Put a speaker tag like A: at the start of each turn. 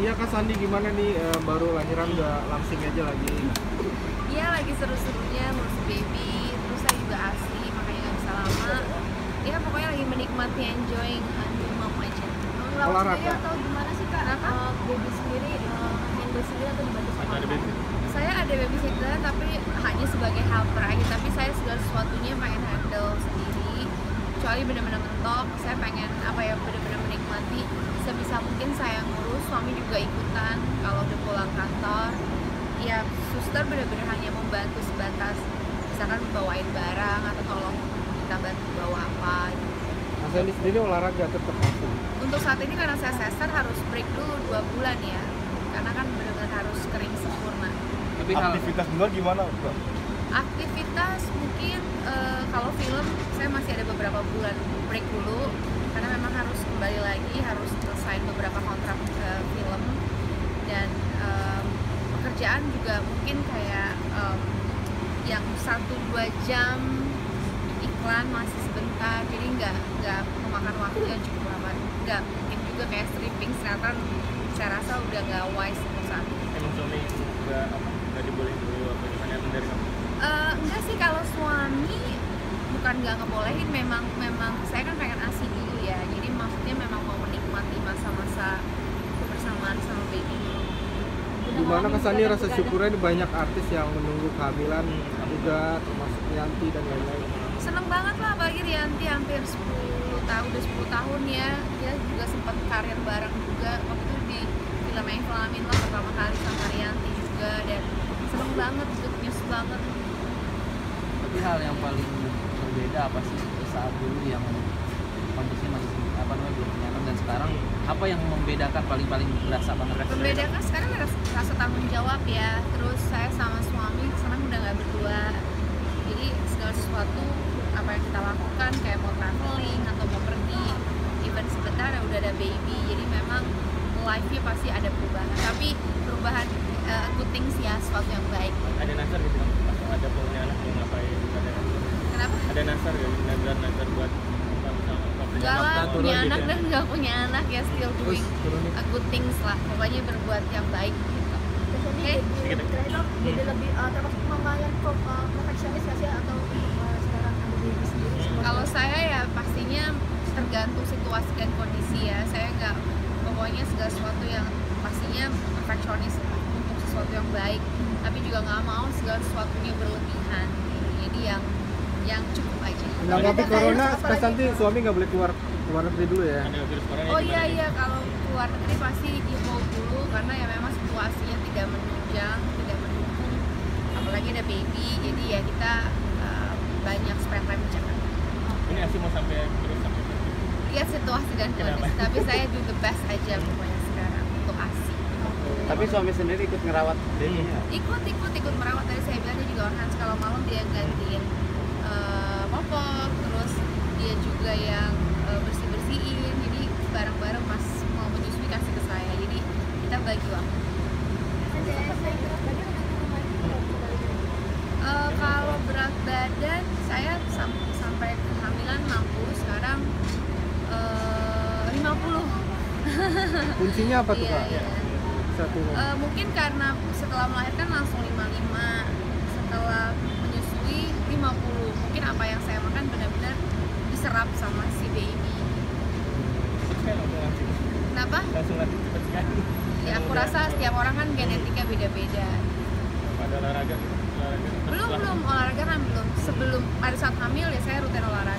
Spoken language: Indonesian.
A: Iya Kak Sandi gimana nih eh, baru lahiran udah langsing aja lagi.
B: Iya lagi seru-serunya ngurus baby, terus saya juga asli makanya nggak bisa lama. Ya pokoknya lagi menikmati enjoying new mom aja.
A: Olahraga.
C: sendiri atau gimana sih kak?
B: Kenapa?
C: Eh, baby sendiri, uh, handle sendiri atau dibantu sama
D: Ada baby.
B: Saya ada babysitter tapi hanya sebagai helper aja, tapi saya segala sesuatunya pengen handle sendiri. Kecuali benar-benar mentok, saya pengen apa ya benar-benar menikmati sebisa mungkin saya ngurus, suami juga ikutan kalau udah pulang kantor. Ya, suster benar-benar hanya membantu sebatas misalkan bawain barang atau tolong kita bantu bawa apa gitu.
A: Mas sendiri olahraga tetap.
B: Untuk saat ini karena saya sester harus break dulu dua bulan ya, karena kan benar-benar harus kering sempurna.
E: Tapi
D: Aktivitas di luar gimana, Bro?
B: aktivitas mungkin eh, kalau film saya masih ada beberapa bulan break dulu karena memang harus kembali lagi harus selesai beberapa kontrak eh, film. Dan em, pekerjaan juga mungkin kayak em, yang satu dua jam iklan masih sebentar jadi nggak nggak memakan waktu yang cukup lama. Nggak mungkin juga kayak stripping sinetron saya rasa udah nggak wise untuk saat ini.
D: Emang suami nggak apa nggak dibolehin dulu apa gimana yang dari kamu?
B: Eh, enggak sih kalau suami bukan nggak ngebolehin memang memang saya kan pengen asi dulu ya. Jadi maksudnya memang mau menikmati masa-masa kebersamaan sama baby
A: Gimana Sandi rasa syukurnya ini banyak artis yang menunggu kehamilan juga termasuk Yanti dan lain-lain.
B: seneng banget lah apalagi Rianti hampir 10 tahun udah 10 tahun ya. Dia juga sempat karir bareng juga. Waktu itu di film yang Flamin lah pertama kali sama Rianti juga. Dan seneng banget good news banget.
E: Tapi hal yang paling berbeda apa sih saat dulu yang kondisinya masih apa namanya belum anak dan sekarang? Apa yang membedakan paling paling berasa banget?
B: Membedakan sekarang rasa, rasa tanggung jawab ya. Terus saya sama suami sekarang udah nggak berdua. Jadi segala sesuatu apa yang kita lakukan kayak mau traveling atau mau pergi even sebentar udah ada baby. Jadi memang life-nya pasti ada perubahan. Tapi perubahan uh, good things ya sesuatu yang baik
D: Ada nasar gitu kan? Pas ada punya anak mau ngapain? Ada
B: kenapa
D: ada nasar gitu, nazar nazar buat apa punya anak,
B: anak
D: gitu
B: dan nggak punya anak ya still doing a good things lah pokoknya berbuat yang baik gitu. Oke.
C: dok, jadi lebih uh, termasuk mama yang pro- uh, perfeksionis nggak sih atau uh, sekarang ada sendiri? semua
B: Kalau saya ya pastinya tergantung situasi dan kondisi ya. Saya nggak pokoknya segala sesuatu yang pastinya perfeksionis untuk sesuatu yang baik, tapi juga nggak mau segala sesuatunya berlebihan. Jadi yang yang cukup aja.
A: Menanggapi corona, Kak
C: lagi?
A: Santi suami nggak boleh keluar keluar negeri dulu ya.
D: Corona
B: Oh iya iya kalau keluar negeri pasti dibawa dulu karena ya memang situasinya tidak menunjang, tidak mendukung. Apalagi ada baby, jadi ya kita uh, banyak spend time di Jakarta.
D: Ini asli mau sampai terus sampai
B: lihat situasi dan kondisi tapi saya do the best aja pokoknya sekarang untuk asi
E: tapi suami sendiri ikut ngerawat babynya
B: ikut ikut ikut merawat tadi saya bilang dia juga orang kalau malam dia gantiin eh, terus dia juga yang bersih bersihin jadi bareng-bareng pas mau menyusui kasih ke saya jadi kita bagi waktu? Eh, kalau berat badan saya sam- sampai kehamilan 60 sekarang eh, 50
A: Kuncinya apa tuh
B: iya, iya.
A: Satu.
B: Eh, mungkin karena setelah melahirkan langsung 55 setelah menyusui 50 mungkin apa yang saya makan benar-benar diserap sama si baby
D: Saya langsung langsung
B: kenapa?
D: langsung lagi cepet sekali.
B: ya aku rasa setiap orang kan genetika beda-beda.
D: Ada olahraga? Olahraga.
B: belum belum. Olahraga kan belum. Sebelum pada saat hamil ya saya rutin olahraga